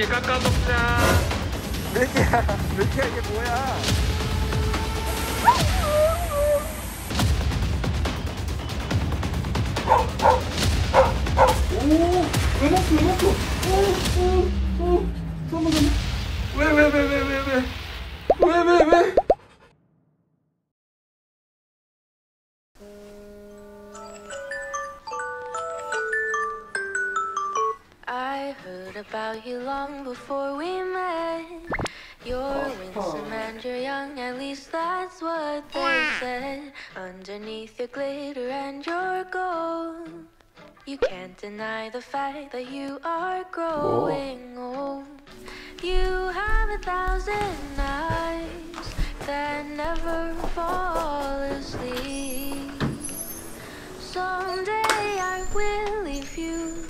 이렇게 깎아 먹자. 밀키야 밀키야 이게 뭐야? 오 왜 먹고 왜 먹고. 오 오 오 least that's what they said. Underneath your glitter and your gold, you can't deny the fact that you are growing old. You have a thousand eyes that never fall asleep. Someday I will leave you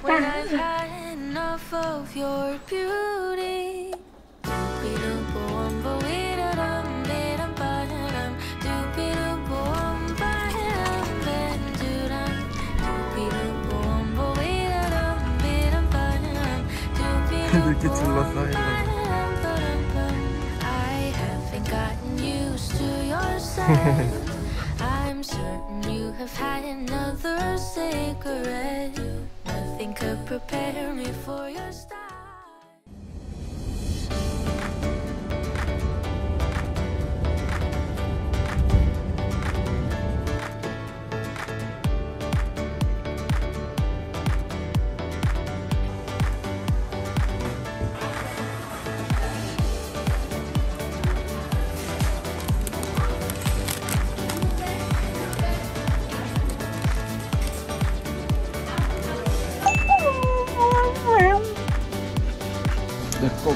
when I've had enough of your beauty. 이렇게 질렀어, 이거. Doopy-doop-boom-ba-dum-dum. I haven't gotten used to your scent. I'm certain you have had another cigarette. Nothing could prepare me for your style.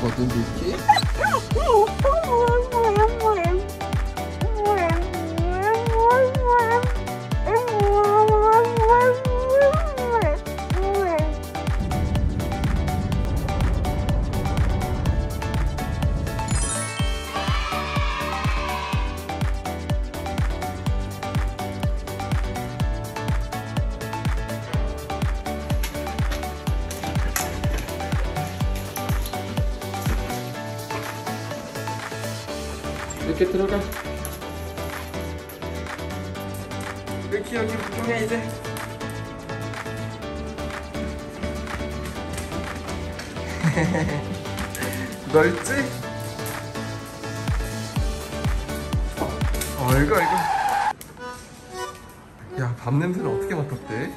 거거든 밀키 이렇게 들어가 밀키 여기 구경해 이제 넓지? 어이구 어이구 야밥 냄새는 어떻게 맡았대?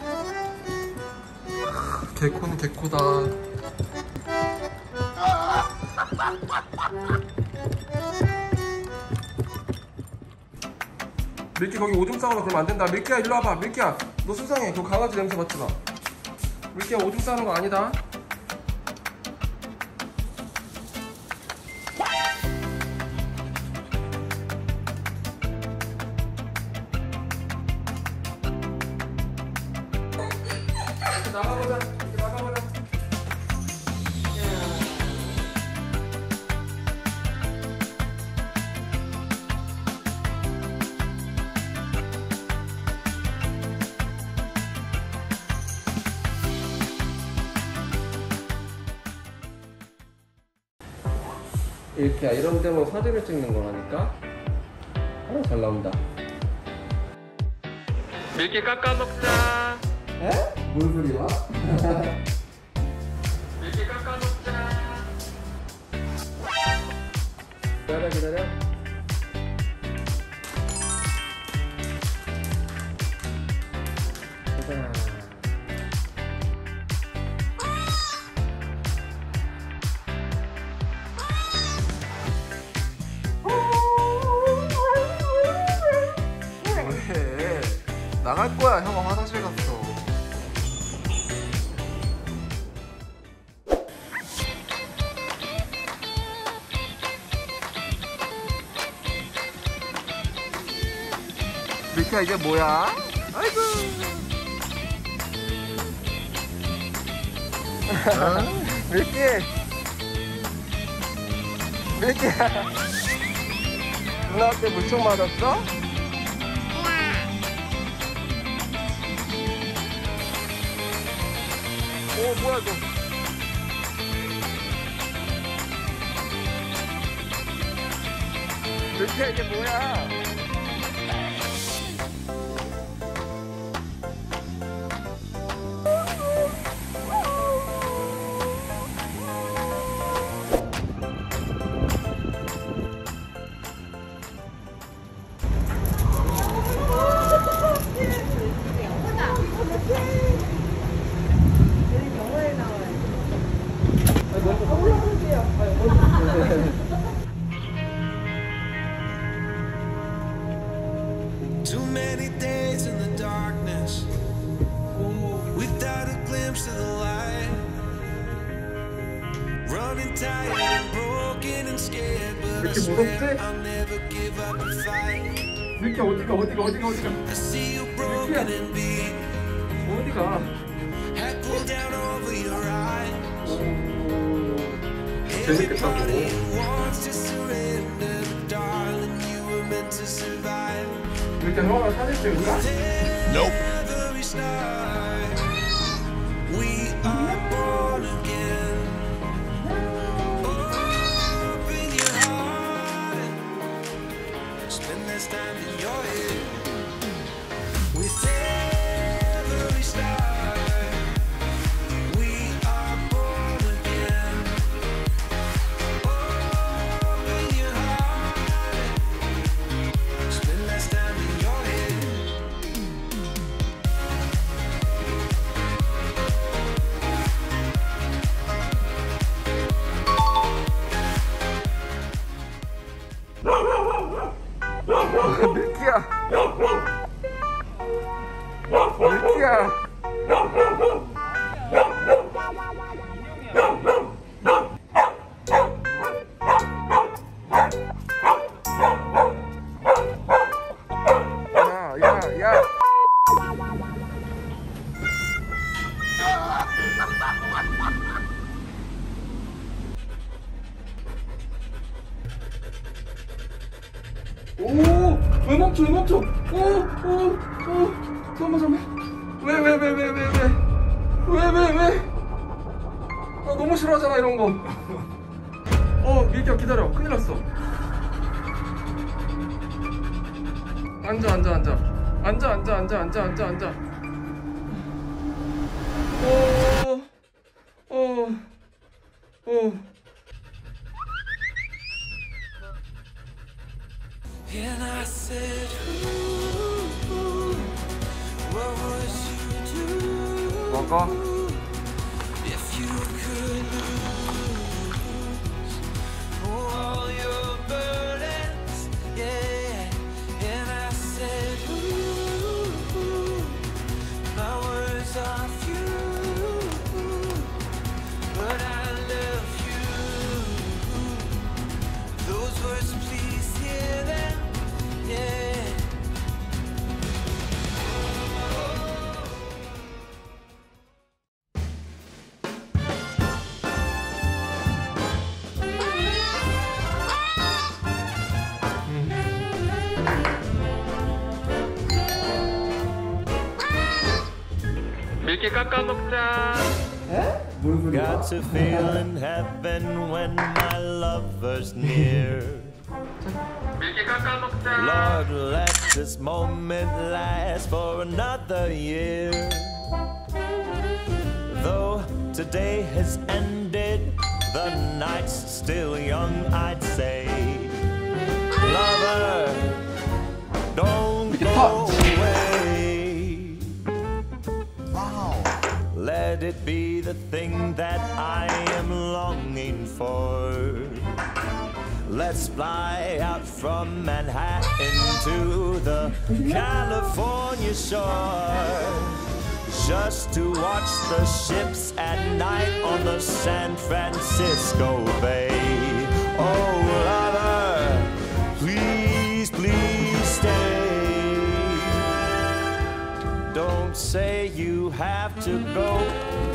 개코는 개코다 밀키 거기 오줌 싸거나 그러면 안 된다. 밀키야 일로 와봐. 밀키야 너 수상해. 그 강아지 냄새 맡지 마. 밀키야 오줌 싸는 거 아니다. 나가보자 이렇게 이런 데만 사진을 찍는 거라니까 어, 잘 나온다 이렇게 깎아 먹자. 에? 뭔 소리야? 이렇게 깎아 먹자. 기다려 기다려 나갈 거야. 형아 화장실 갔어. 밀키야 이게 뭐야? 아이고. 밀키. 밀키야 누나한테 물총 맞았어? 오 뭐야 이거 대체 이게 뭐야? Too many days in the darkness without a glimpse of the light. Running tired and broken and scared, but I 이렇게 swear 무섭지? I'll never give up the fight. 루키 어디가 어디가 어디가 어디가 I see you broken and beat, 어디가? head pulled down over your eyes. 재밌겠다고. Everybody wants to surrender, darling. You were meant to survive. Vilken har han? Han är fula. Nope. 오, 왜 멈춰, 왜 멈춰? 오, 오, 오, 잠깐만, 잠깐만. 왜, 왜, 왜, 왜, 왜, 왜? 왜, 왜, 왜? 나 너무 싫어하잖아, 이런 거. 어, 밀격 기다려. 큰일 났어. 앉아, 앉아, 앉아. 앉아, 앉아, 앉아, 앉아, 앉아, 앉아. 어, 어, And I said, ooh, ooh, what would you do? Walk off. Got a feeling heaven when my lover's near. Lord, let this moment last for another year. Though today has ended, the night's still young, I'd say. The thing that I am longing for. Let's fly out from Manhattan to the California shore. Just to watch the ships at night on the San Francisco Bay. Oh, lover, please, please stay. Don't say you have to go.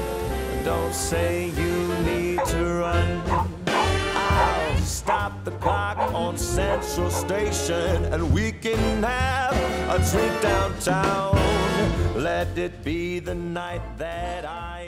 Don't say you need to run. I'll stop the clock on Central Station and we can have a drink downtown. Let it be the night that I